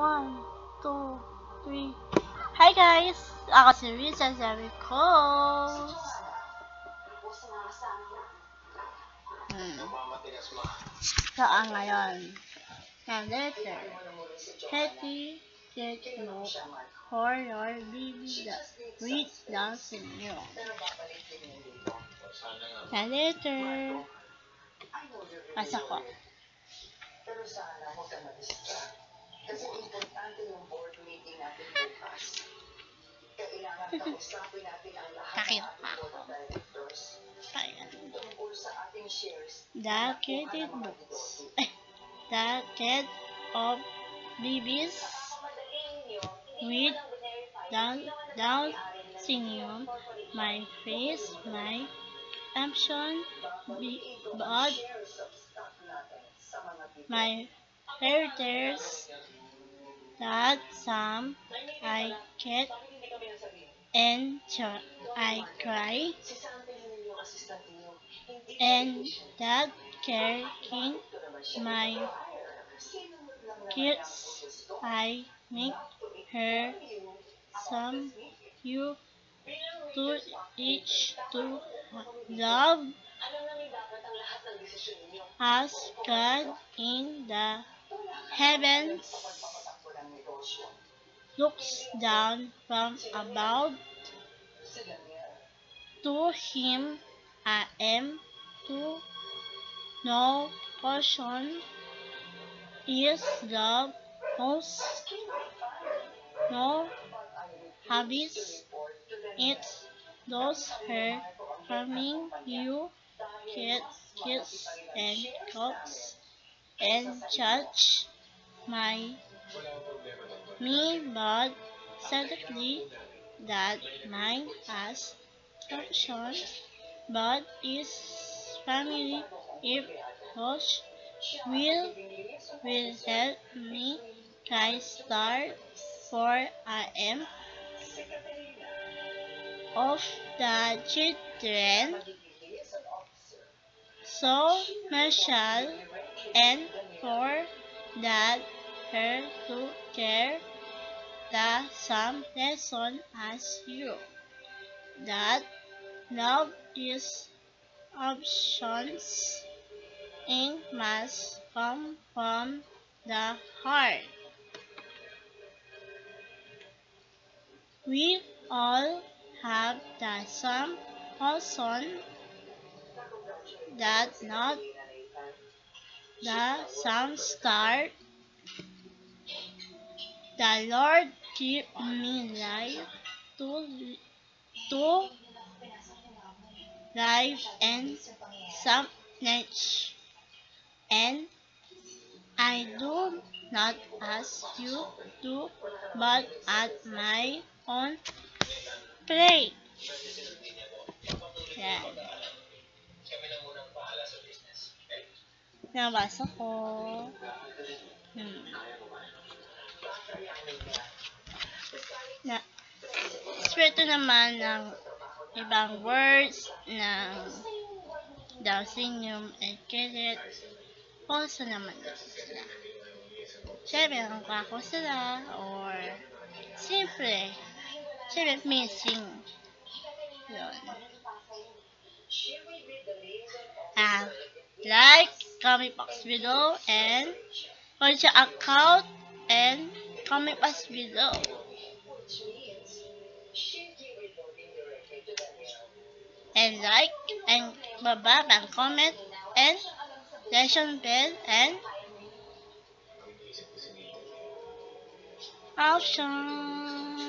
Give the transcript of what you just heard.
One, two, three. Hi guys! Ako si Risa Jericho. Hmm. Saan ngayon? Ang letter. Happy Get No Horror Baby da Read Down Syndrome. Ang letter. Pasa ko. Pero sana huwag ka mag-distract. Kasi importante yung board meeting natin bukas. Kailangan kausapin natin ang lahat Takip ng ating board of directors tungkol sa ating shares. The Creative Books. The Cat of Babies with down, down syndrome, my face, my caption, be, but my characters that some I get and I cry. And that care king my kids I make her some you to each to love as God in the heavens looks down from above to him I am to no portion is the most no habits it does her coming you kids kids and cooks and judge my me but sadly that mine has option but is family if those will will help me try start for I am of the children. So Marshall and for that her to care the same lesson as you that love is options and must come from the heart. We all have the same person that not the same start. The Lord give me life to to life and some knowledge. And I do not ask you to, but at my own play. Yan. Nabasa ko. Hmm. Na, swerte naman ng ibang words ng Down syndrome and Kenneth also naman sila. Siyempre, ang kako sila or simple. Siyempre, missing. Yun. Ah, like, comment box below and follow your account and comment box below. And like and baba and comment and lesson bell and option.